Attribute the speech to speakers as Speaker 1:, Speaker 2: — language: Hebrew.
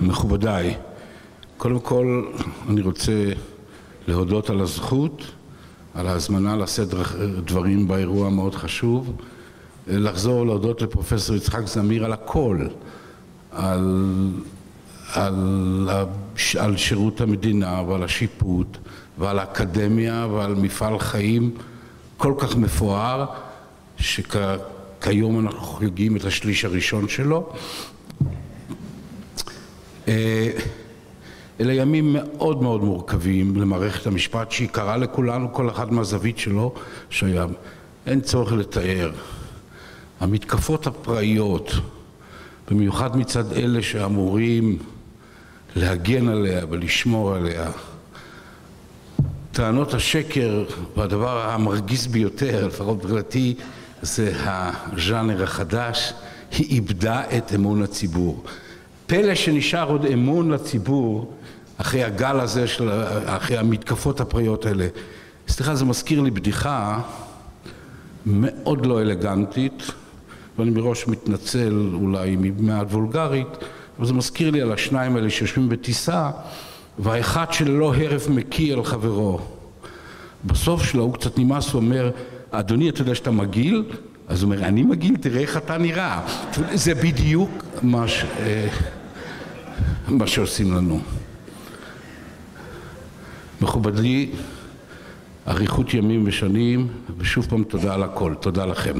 Speaker 1: מכובדיי, קודם כל אני רוצה להודות על הזכות, על ההזמנה לשאת דברים באירוע המאוד חשוב, לחזור להודות לפרופסור יצחק זמיר על הכל, על, על, על שירות המדינה ועל השיפוט ועל האקדמיה ועל מפעל חיים כל כך מפואר שכיום אנחנו חוגגים את השליש הראשון שלו אלה ימים מאוד מאוד מורכבים למערכת המשפט שהיא קרה לכולנו כל אחד מהזווית שלו שהיה אין צורך לתאר. המתקפות הפראיות במיוחד מצד אלה שאמורים להגן עליה ולשמור עליה. טענות השקר והדבר המרגיז ביותר לפחות מבחינתי זה הז'אנר החדש היא איבדה את אמון הציבור פלא שנשאר עוד אמון לציבור אחרי הגל הזה של אחרי המתקפות הפראיות האלה. סליחה זה מזכיר לי בדיחה מאוד לא אלגנטית ואני מראש מתנצל אולי מעט וולגרית אבל זה מזכיר לי על השניים האלה שיושבים בטיסה והאחד שללא הרף מקיא על חברו. בסוף שלו הוא קצת נמאס הוא אומר אדוני אתה יודע שאתה מגעיל? אז הוא אומר אני מגעיל? תראה איך אתה נראה. זה בדיוק מה ש... מה שעושים לנו. מכובדי אריכות ימים ושנים ושוב פעם תודה על הכל תודה לכם